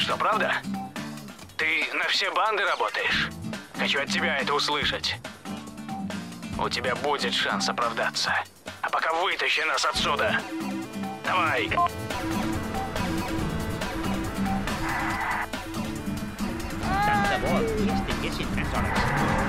что, правда? Ты на все банды работаешь? Хочу от тебя это услышать. У тебя будет шанс оправдаться. А пока вытащи нас отсюда. Давай. De bo aquí estiguessin més hores.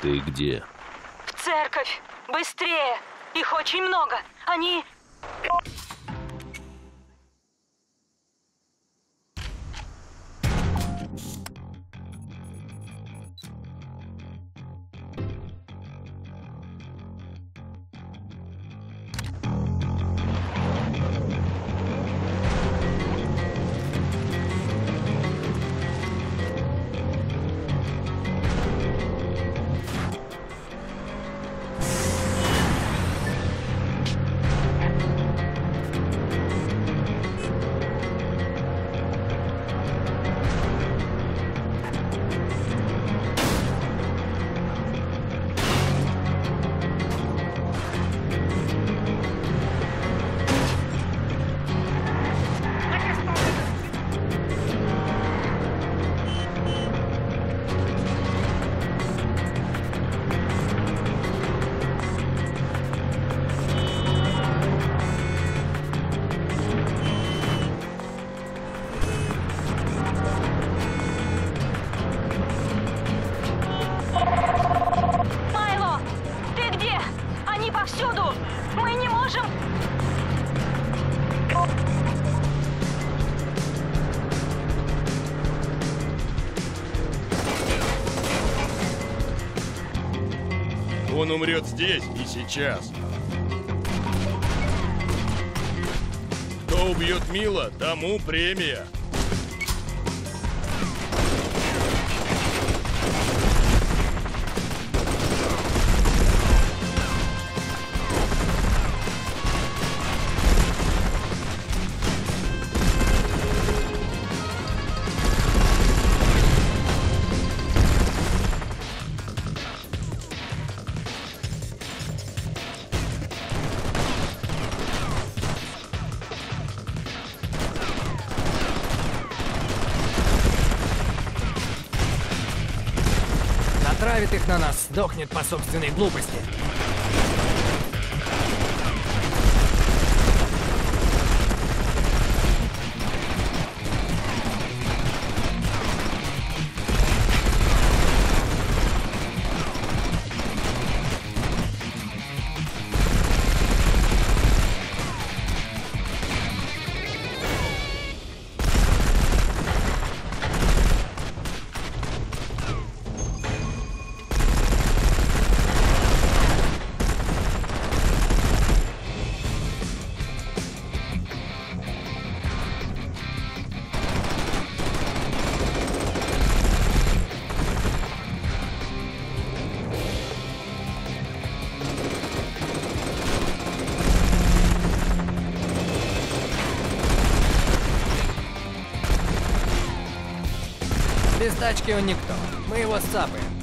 Ты где? В церковь! Быстрее! Их очень много! Они... Он умрет здесь и сейчас. Кто убьет Мила, тому премия. Сдохнет по собственной глупости. Без тачки он никто. Мы его сцапаем.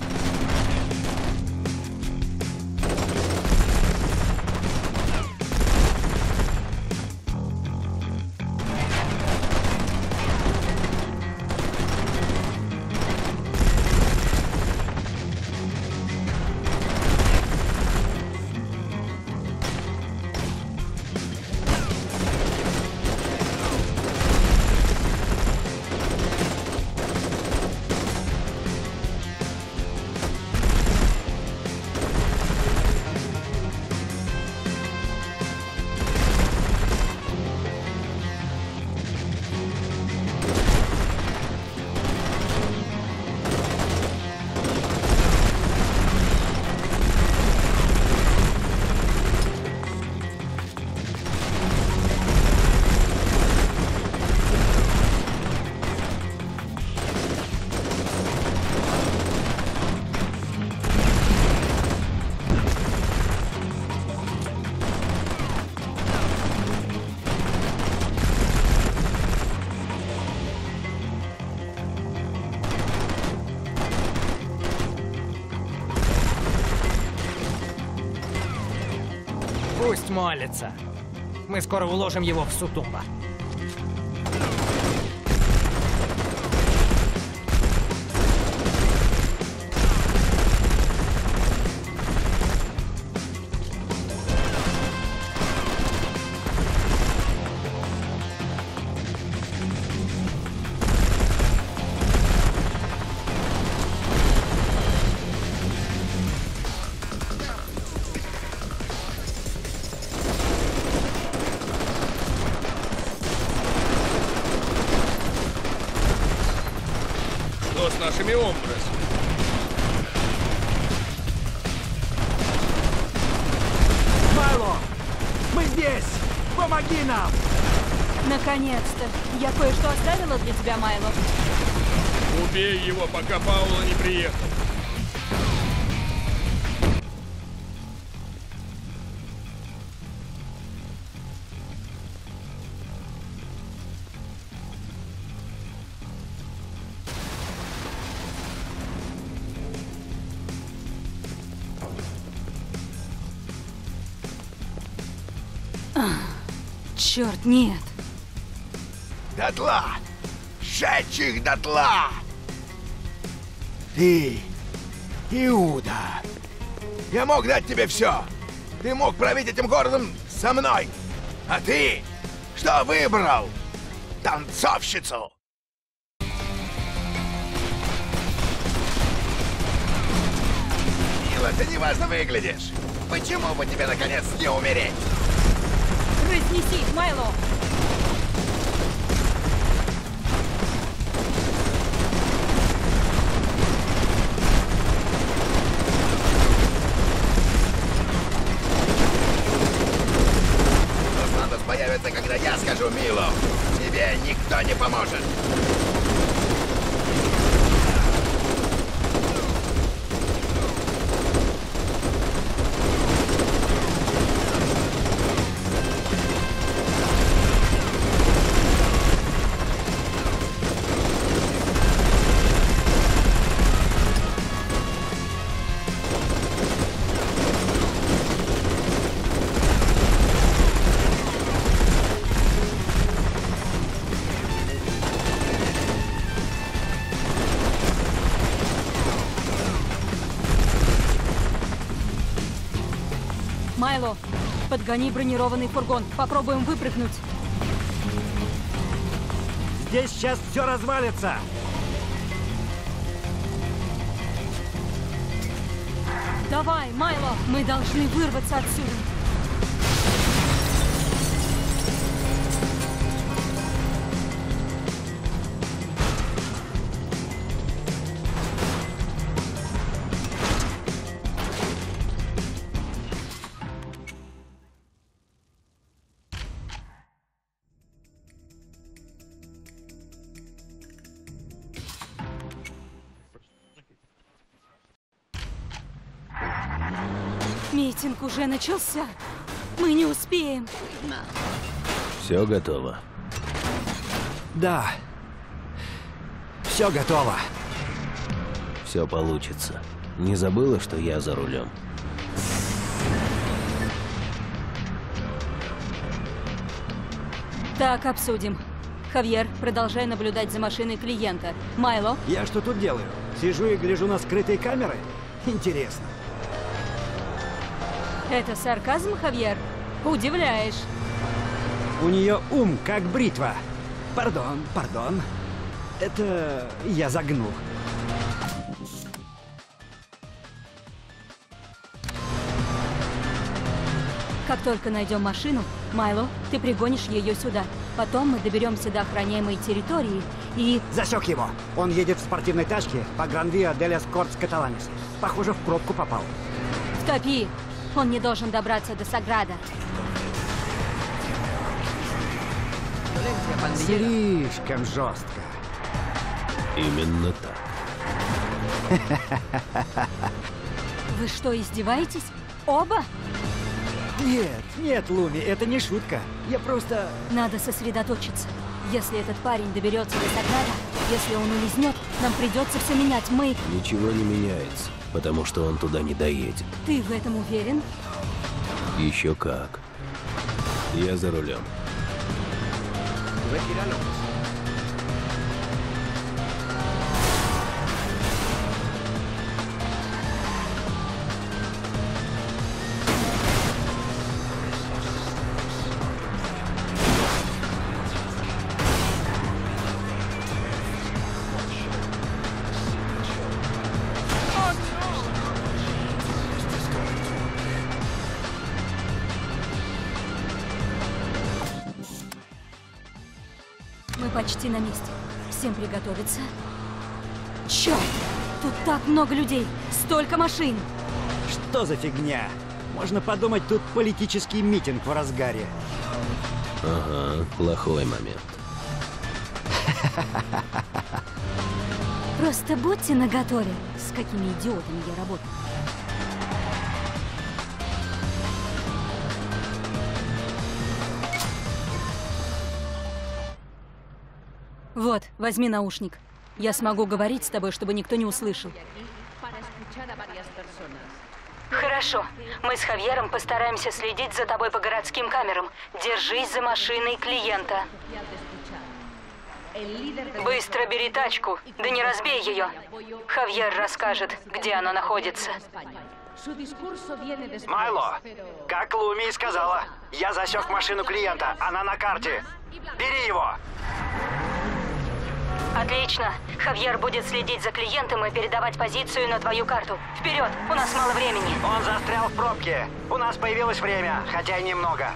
Пусть молится. Мы скоро уложим его в Сутумба. Черт, нет! Дотла! Сжечь их дотла! Ты, Иуда, я мог дать тебе все. Ты мог править этим городом со мной. А ты что выбрал? Танцовщицу! Мила, ты неважно выглядишь. Почему бы тебе, наконец, не умереть? Разнеси их, Майло! Майло, подгони бронированный фургон. Попробуем выпрыгнуть. Здесь сейчас все развалится! Давай, Майло, мы должны вырваться отсюда. Уже начался. Мы не успеем. Все готово. Да. Все готово. Все получится. Не забыла, что я за рулем? Так, обсудим. Хавьер, продолжай наблюдать за машиной клиента. Майло, Я что тут делаю? Сижу и гляжу на скрытые камеры? Интересно. Это сарказм, Хавьер? Удивляешь. У нее ум как бритва. Пардон, пардон. Это я загнул. Как только найдем машину, Майло, ты пригонишь ее сюда. Потом мы доберемся до охраняемой территории и... Засек его. Он едет в спортивной тачке по Гран-Виа дель Эскортс Каталанис. Похоже, в пробку попал. Втопи! Он не должен добраться до Саграда. Слишком жестко. Именно так. Вы что, издеваетесь? Оба? Нет, нет, Луми, это не шутка. Я просто... Надо сосредоточиться. Если этот парень доберется до Саграда, если он улизнет, нам придется все менять. Мы... Ничего не меняется, потому что он туда не доедет. Ты в этом уверен? Еще как. Я за рулем. Почти на месте. Всем приготовиться. Черт! Тут так много людей! Столько машин! Что за фигня? Можно подумать, тут политический митинг в разгаре. Ага, плохой момент. Просто будьте наготове, с какими идиотами я работаю. Вот, возьми наушник. Я смогу говорить с тобой, чтобы никто не услышал. Хорошо. Мы с Хавьером постараемся следить за тобой по городским камерам. Держись за машиной клиента. Быстро бери тачку, да не разбей ее. Хавьер расскажет, где она находится. Майло, как Луми и сказала, я засек машину клиента, она на карте. Бери его! Отлично. Хавьер будет следить за клиентом и передавать позицию на твою карту. Вперед, у нас мало времени. Он застрял в пробке. У нас появилось время, хотя и немного.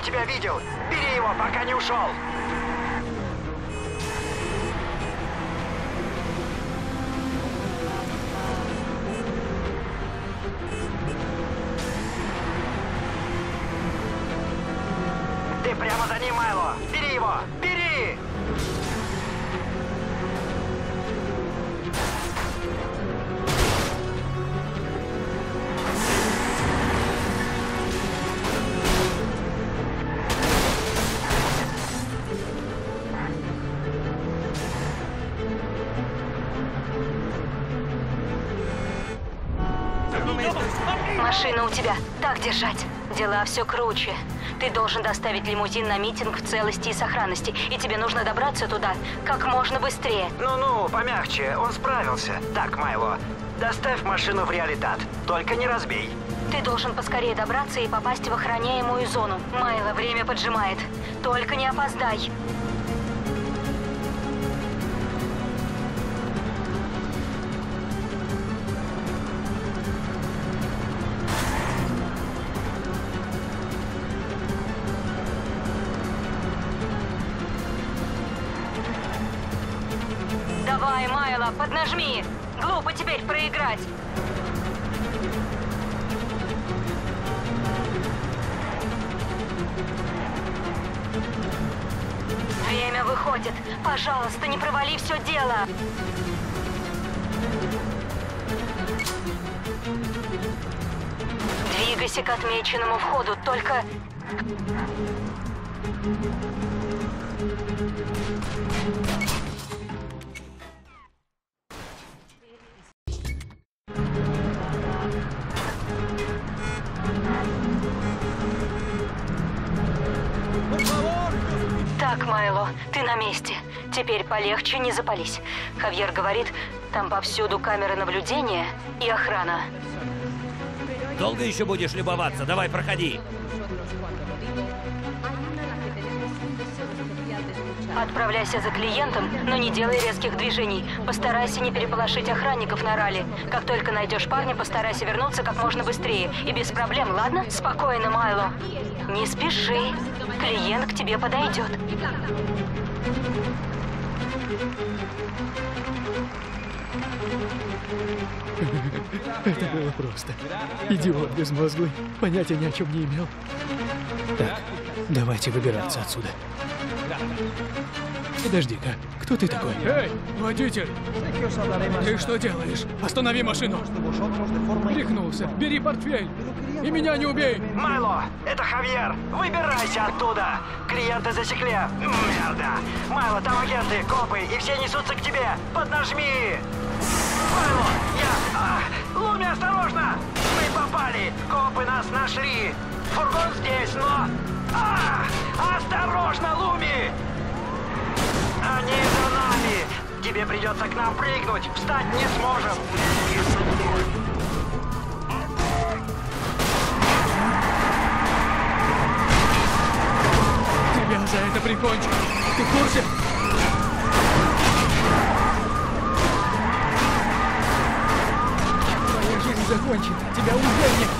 Он тебя видел. Бери его, пока не ушел. Ты прямо за ним, Майло. Бери его. Все круче. Ты должен доставить лимузин на митинг в целости и сохранности. И тебе нужно добраться туда как можно быстрее. Ну-ну, помягче, он справился. Так, Майло, доставь машину в реалитат. Только не разбей. Ты должен поскорее добраться и попасть в охраняемую зону. Майло, время поджимает. Только не опоздай. Проиграть. Время выходит. Пожалуйста, не провали все дело. Двигайся к отмеченному входу, только... Так, полегче, не запались. Хавьер говорит, там повсюду камеры наблюдения и охрана. Долго еще будешь любоваться? Давай, проходи. Отправляйся за клиентом, но не делай резких движений. Постарайся не переполошить охранников на ралли. Как только найдешь парня, постарайся вернуться как можно быстрее. И без проблем, ладно? Спокойно, Майло. Не спеши. Клиент к тебе подойдет. Это было просто. Идиот безмозглый. Понятия ни о чем не имел. Так, давайте выбираться отсюда. Подожди-ка, кто ты такой? Эй, водитель! Ты что делаешь? Останови машину! Рехнулся. Бери портфель! И меня не убей! Майло, это Хавьер! Выбирайся оттуда! Клиенты засекли! Мерда! Майло, там агенты, копы, и все несутся к тебе! Поднажми! Майло, я... А, Луми, осторожно! Мы попали! Копы нас нашли! Фургон здесь, но... А, осторожно, Луми! Они за нами! Тебе придется к нам прыгнуть! Встать не сможем! Тебя за это прикончат! Ты в курсе? Твоя жизнь закончена. Тебя уже нет.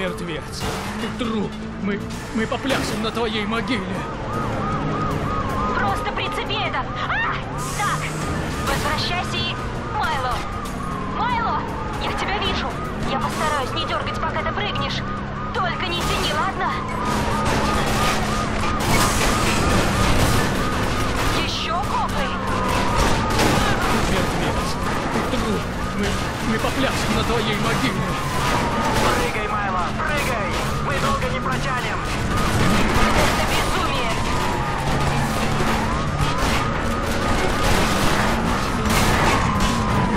Мертвец. Ты труп. Мы, мы попляшем на твоей могиле. Просто прицепи это! А! Так, возвращайся и... Майло! Майло! Я тебя вижу! Я постараюсь не дергать, пока ты прыгнешь. Только не тяни, ладно? Еще копы! Мертвец. Ты труп. Мы, мы попляшем на твоей могиле. Прыгай, Прыгай! Мы долго не протянем! Это безумие!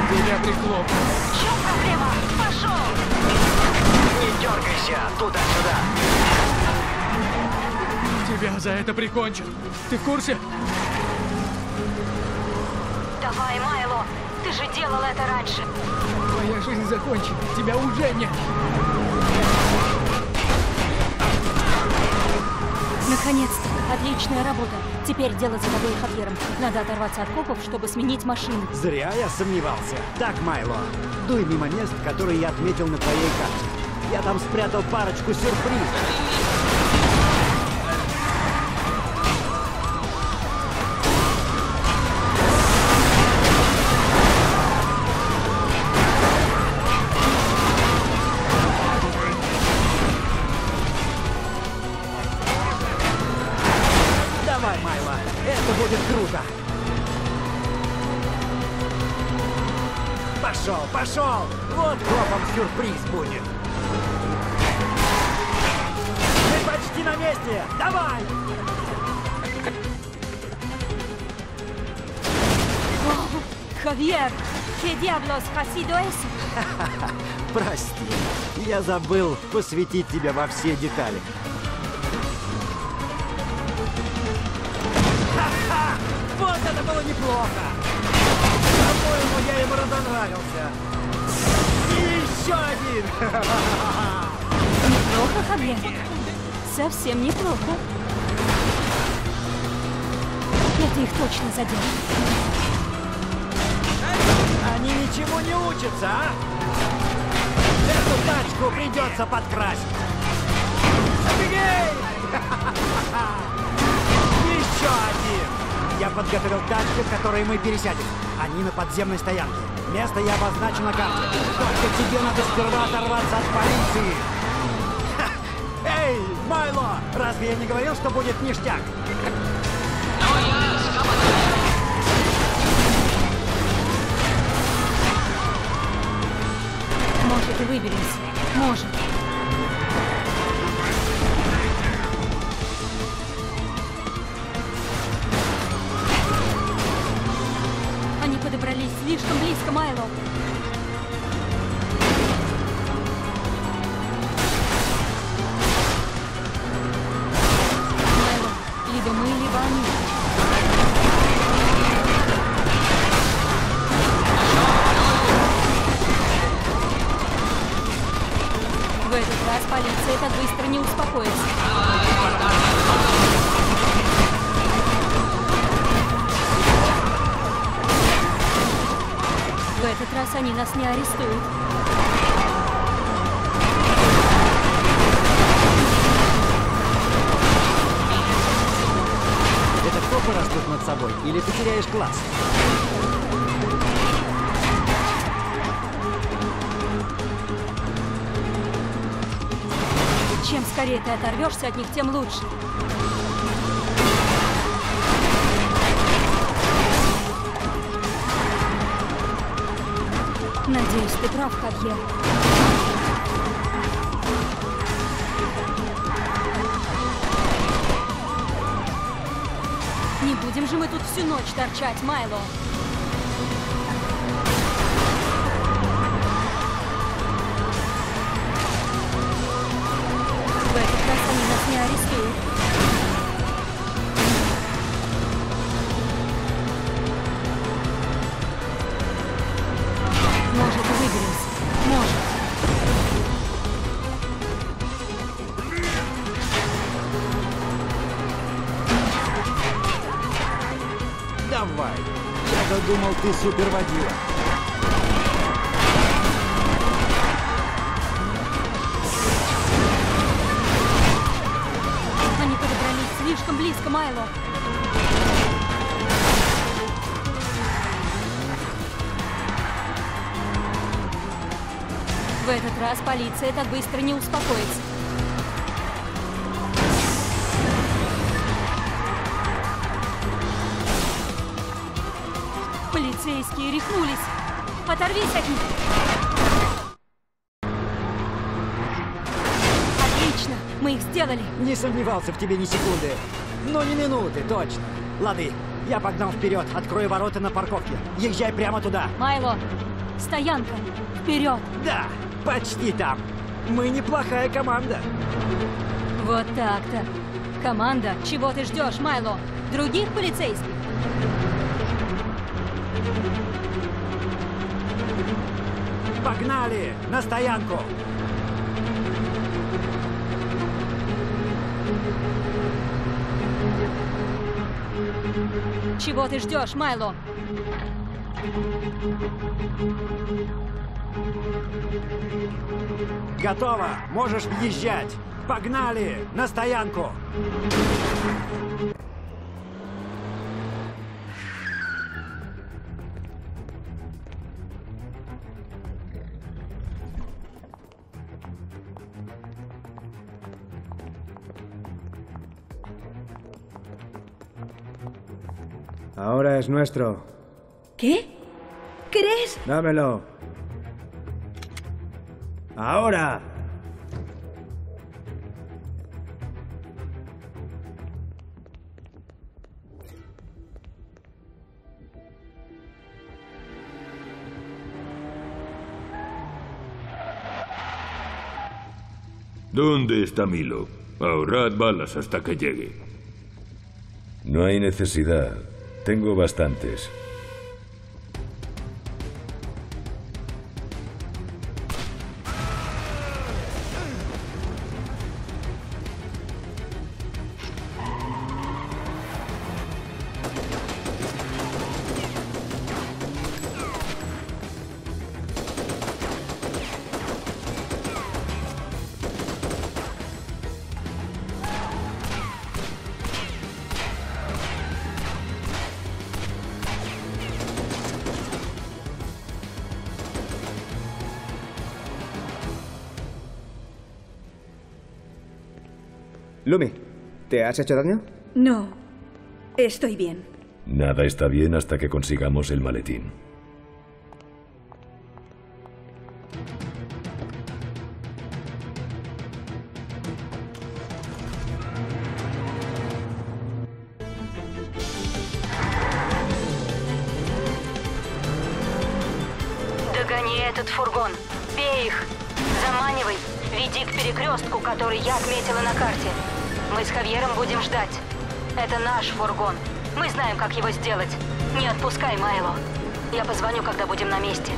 Тебя прихлопнут. В чем проблема? Пошел! Не дергайся! Туда-сюда! Тебя за это прикончат. Ты в курсе? Давай, Майло! Ты же делал это раньше! Твоя жизнь закончена. Тебя уже нет. Наконец-то! Отличная работа. Теперь дело за тобой и Хавьером. Надо оторваться от копов, чтобы сменить машины. Зря я сомневался. Так, Майло, дуй мимо мест, которые я отметил на твоей карте. Я там спрятал парочку сюрпризов. Eso? Прости, я забыл посвятить тебя во все детали. Ха-ха! Вот это было неплохо! По-моему, я ему разонравился. И еще один! Неплохо, Хавьер. Совсем неплохо. Это их точно задел. Они ничему не учатся, а? Эту тачку придется подкрасить. Офигеть! Еще один! Я подготовил тачки, в которые мы пересядем. Они на подземной стоянке. Место я обозначу на карте. Только тебе надо сперва оторваться от полиции. Эй, Майло! Разве я не говорил, что будет ништяк? Может, и выберемся. Может. Они подобрались слишком близко. Майло, так быстро не успокоится. В этот раз они нас не арестуют. Это кто растут над собой? Или ты теряешь класс? Скорее ты оторвешься от них, тем лучше. Надеюсь, ты прав, Хавьер. Не будем же мы тут всю ночь торчать, Майло. Думал, ты суперводила. Они подобрались слишком близко, Майло. В этот раз полиция так быстро не успокоится. Полицейские рехнулись. Оторвись от них. Отлично, мы их сделали. Не сомневался в тебе ни секунды. Но ни минуты, точно. Лады, я погнал вперед, открою ворота на парковке. Езжай прямо туда. Майло, стоянка. Вперед. Да, почти там. Мы неплохая команда. Вот так-то. Команда, чего ты ждешь, Майло? Других полицейских? Погнали! На стоянку! Чего ты ждешь, Майло? Готово! Можешь въезжать! Погнали! На стоянку! Ahora es nuestro. ¿Qué? ¿Crees? Dámelo. Ahora. ¿Dónde está Milo? Ahorrad balas hasta que llegue. No hay necesidad. Tengo bastantes. Lumi, ¿te has hecho daño? No. Estoy bien. Nada está bien hasta que consigamos el maletín. Его сделать. Не отпускай Майло. Я позвоню, когда будем на месте.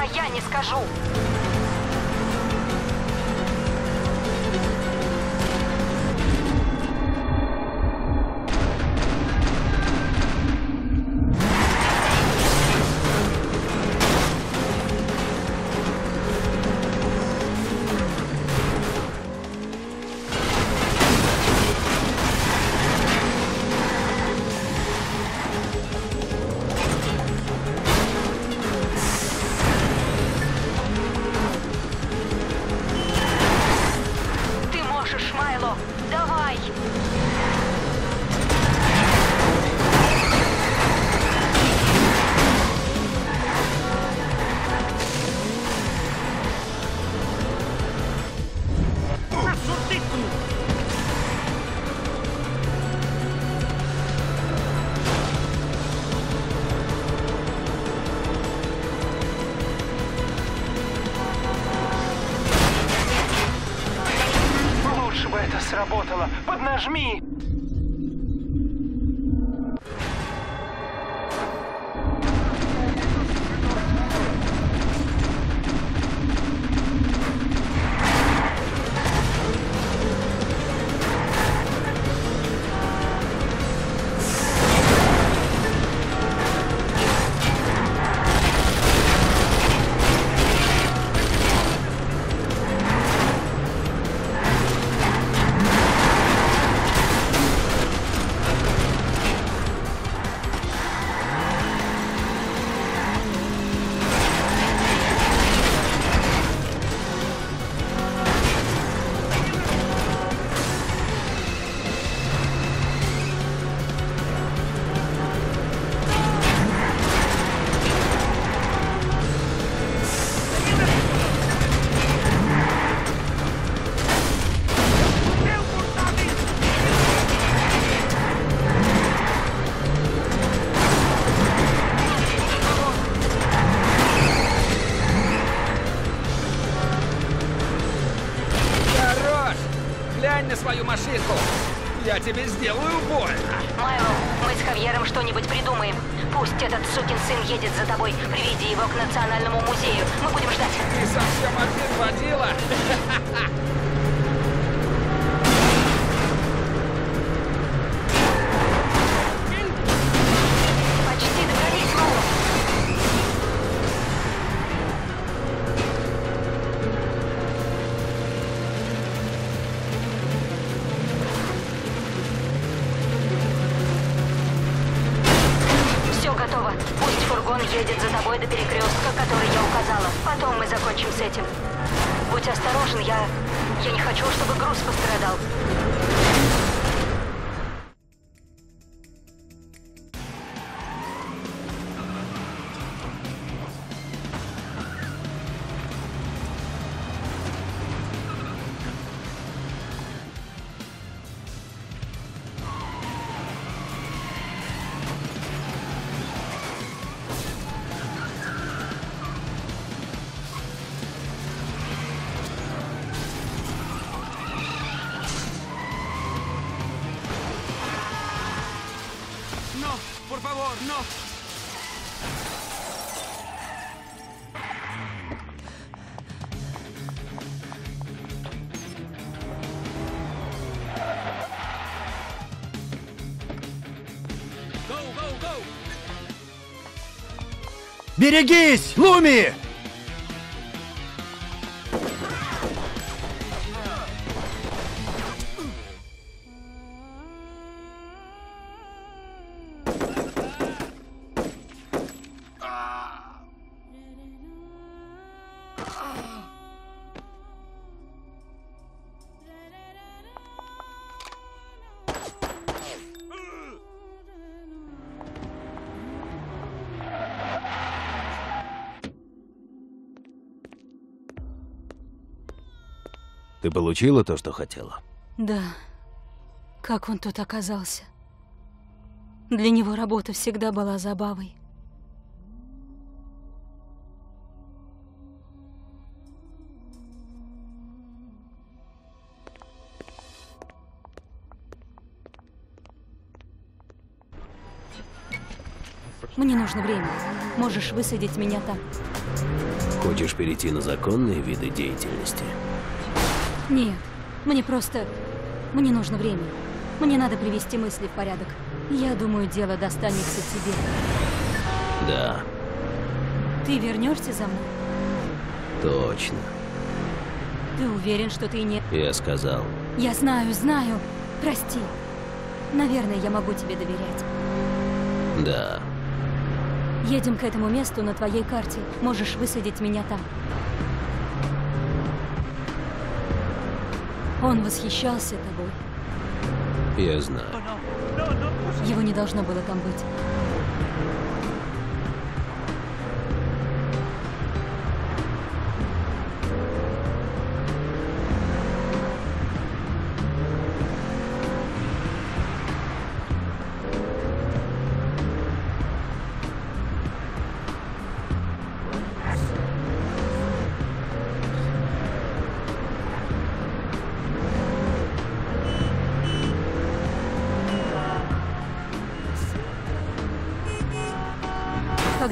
пока я не скажу. поедет за тобой до перекрестка, который я указала. Потом мы закончим с этим. Будь осторожен, я... Я не хочу, чтобы груз пострадал. Берегись, Луми! Ты получила то, что хотела? Да. Как он тут оказался? Для него работа всегда была забавой. Мне нужно время. Можешь высадить меня там. Хочешь перейти на законные виды деятельности? Нет, мне просто... Мне нужно время. Мне надо привести мысли в порядок. Я думаю, дело достанется тебе. Да, Ты вернешься за мной? точно. Ты уверен, что ты не... Я сказал. Я знаю, знаю. Прости. Наверное, я могу тебе доверять. Да. Едем к этому месту на твоей карте. Можешь высадить меня там. Он восхищался тобой. Я знаю. Его не должно было там быть.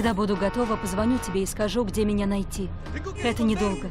Когда буду готова, позвоню тебе и скажу, где меня найти. Это недолго.